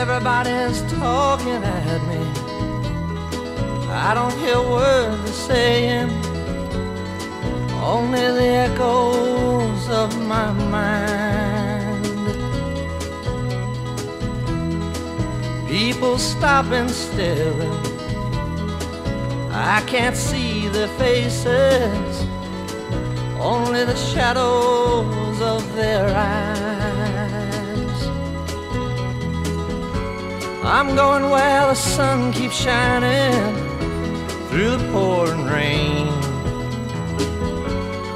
Everybody's talking at me. I don't hear words they're saying, only the echoes of my mind. People stop and staring. I can't see their faces, only the shadows of their eyes. I'm going where the sun keeps shining through the pouring rain.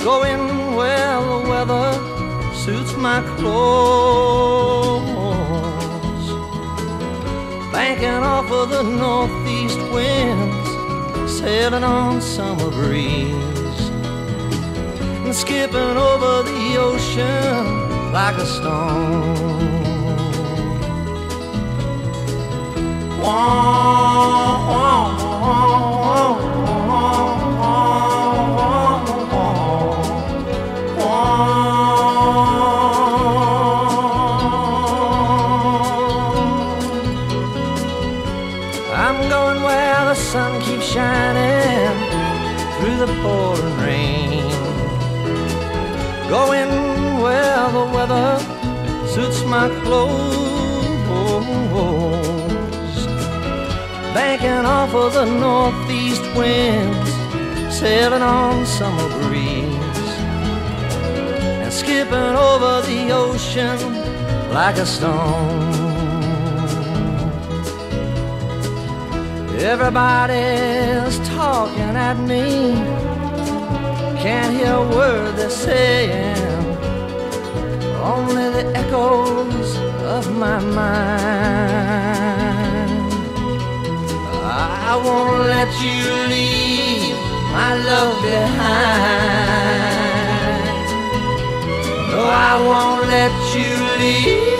Going where the weather suits my clothes. Banking off of the northeast winds, sailing on summer breeze. And skipping over the ocean like a stone. The sun keeps shining through the pouring rain. Going where the weather suits my clothes. Banking off of the northeast winds, sailing on summer breeze, and skipping over the ocean like a stone. Everybody's talking at me. Can't hear a word they're saying. Only the echoes of my mind. I won't let you leave my love behind. No, I won't let you leave